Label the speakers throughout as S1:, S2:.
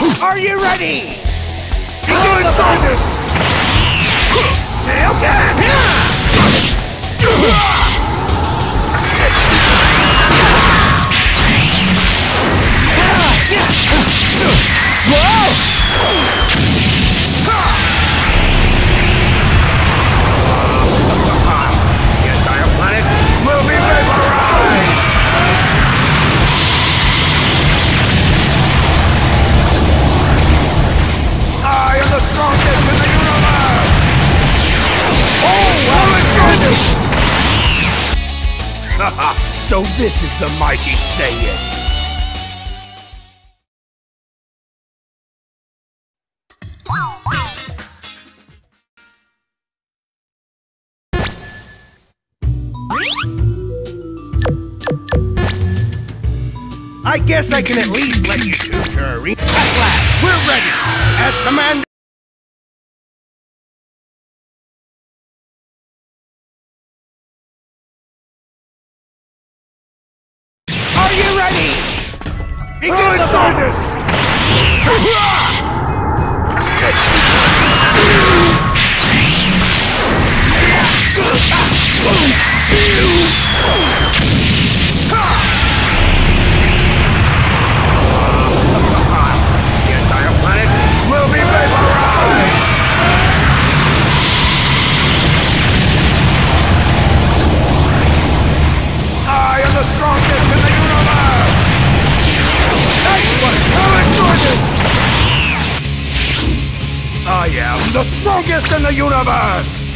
S1: Are you ready? Begin this! So this is the mighty Saiyan! I guess I can at least let you choose your arena. At last, we're ready! As Commander... ready? Begin the fight! this! I am the strongest in the universe!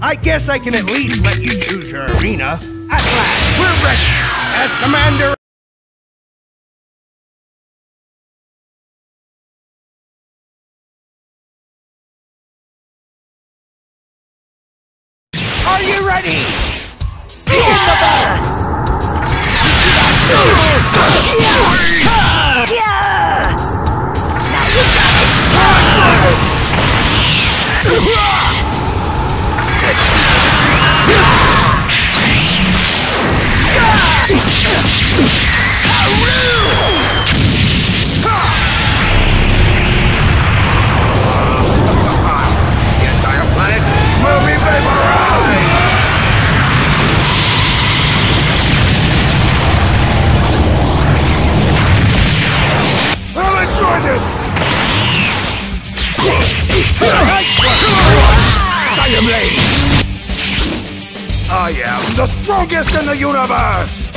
S1: I guess I can at least let you choose your arena. At last, we're ready! As Commander... Are you ready? I am the strongest in the universe!